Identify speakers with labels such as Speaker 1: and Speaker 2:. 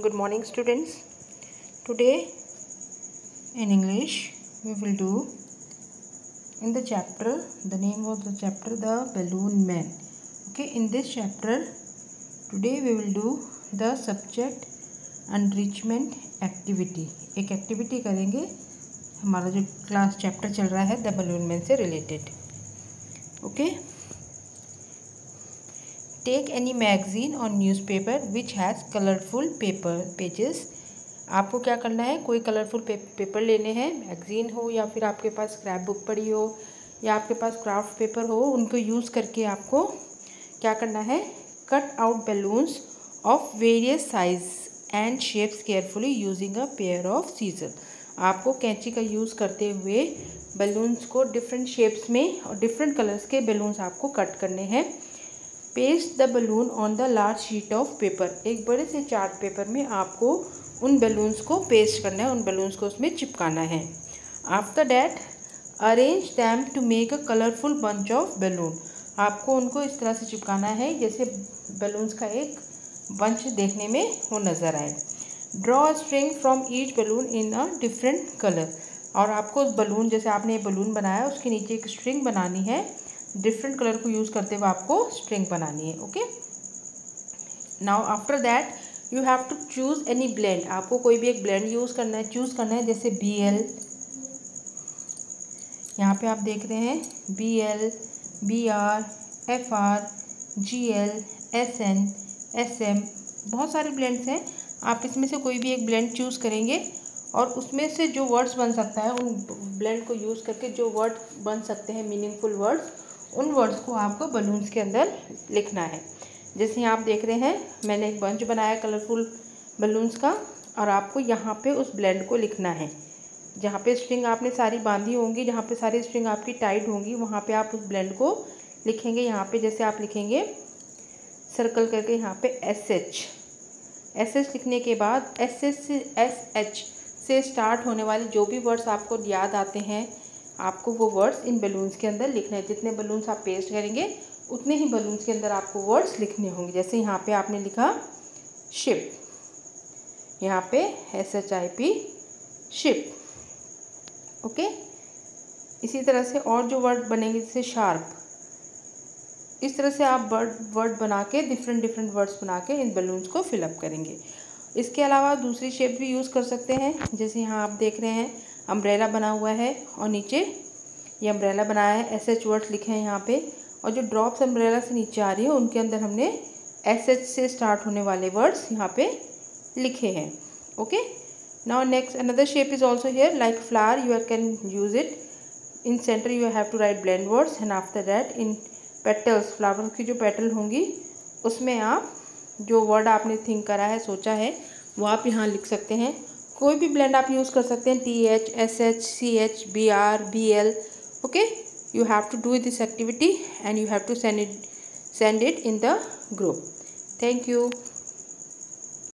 Speaker 1: good morning students today in english we will do in the chapter the name of the chapter the balloon man okay in this chapter today we will do the subject enrichment activity एक activity करेंगे हमारा जो class chapter चल रहा है the balloon man से related okay take any magazine और newspaper which has colourful paper pages आपको क्या करना है? कोई कलरफुल पेपर लेने हैं मैगज़ीन हो या फिर आपके पास स्क्रैप बुक पड़ी हो या आपके पास क्राफ्ट पेपर हो, उनको यूज़ करके आपको क्या करना है? Cut out balloons of various size and shapes carefully using a pair of scissor आपको कैंची का यूज़ करते हुए बलून्स को डिफरेंट शेप्स में और डिफरेंट कलर्स के बैलून्स आपको कट करने हैं। Paste the balloon on the large sheet of paper. एक बड़े से चार्ट पेपर में आपको उन बलून्स को पेस्ट करना है, उन बलून्स को उसमें चिपकाना है। After that arrange them to make a colourful bunch of balloon आपको उनको इस तरह से चिपकाना है, जैसे बलून्स का एक बंच देखने में वो नज़र आए। Draw string from each balloon in a different colour और आपको उस बलून जैसे आपने बलून बनाया, उसके नीचे एक स्ट्रिंग बनानी है। डिफरेंट कलर को यूज़ करते हुए आपको स्ट्रिंग बनानी है okay now after that you have to choose any blend आपको कोई भी एक ब्लेंड यूज़ करना है चूज़ करना है, जैसे बी एल यहाँ पे आप देख रहे हैं B L B R F R G L S N S M बहुत सारे ब्लेंड्स हैं। आप इसमें से कोई भी एक ब्लेंड चूज़ करेंगे और उसमें से जो वर्ड्स बन सकता है, उन ब्लेंड को यूज़ करके जो वर्ड बन सकते हैं मीनिंगफुल वर्ड्स उन वर्ड्स को आपको बलून्स के अंदर लिखना है। जैसे आप देख रहे हैं, मैंने एक बंच बनाया कलरफुल बलून्स का और आपको यहाँ पे उस ब्लेंड को लिखना है। जहाँ पे स्ट्रिंग आपने सारी बांधी होंगी, जहाँ पे सारी स्ट्रिंग आपकी टाइट होंगी, वहाँ पे आप उस ब्लेंड को लिखेंगे। यहाँ पे जैसे आप लिखेंगे सर्कल करके यहाँ पे एस एच एस एच लिखने के बाद एस एस एस एच से स्टार्ट होने वाले जो भी वर्ड्स आपको याद आते हैं आपको वो वर्ड्स इन बलून्स के अंदर लिखने हैं। जितने बलून्स आप पेस्ट करेंगे, उतने ही बलून्स के अंदर आपको वर्ड्स लिखने होंगे। जैसे यहाँ पे आपने लिखा शिप यहाँ पे S H I P ship okay इसी तरह से और जो वर्ड बनेंगे, जैसे शार्प इस तरह से आप वर्ड वर्ड बना के डिफरेंट डिफरेंट वर्ड्स बना के इन बलून्स को फिलअप करेंगे। इसके अलावा दूसरी शेप भी यूज़ कर सकते हैं। जैसे यहाँ आप देख रहे हैं अम्ब्रेला बना हुआ है और नीचे ये अम्ब्रेला बनाया है एस एच वर्ड्स लिखे हैं यहाँ पे। और जो ड्रॉप्स अम्ब्रेला से नीचे आ रही है, उनके अंदर हमने एस एच से स्टार्ट होने वाले वर्ड्स यहाँ पे लिखे हैं। Okay now next another shape is also here like flower you can use it in centre you have to write blend words and after that in petals flower की जो petal होंगी, उसमें आप जो वर्ड आपने थिंक करा है, सोचा है, वो आप यहाँ लिख सकते हैं। कोई भी ब्लेंड आप यूज़ कर सकते हैं T H S H C H B R B L okay you have to do this activity and you have to send it send it in the group thank you